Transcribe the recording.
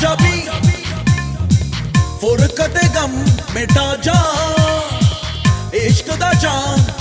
जाबी फुरकत गम मिटा जा इश्क दा जाम